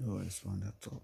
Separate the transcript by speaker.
Speaker 1: No response that all.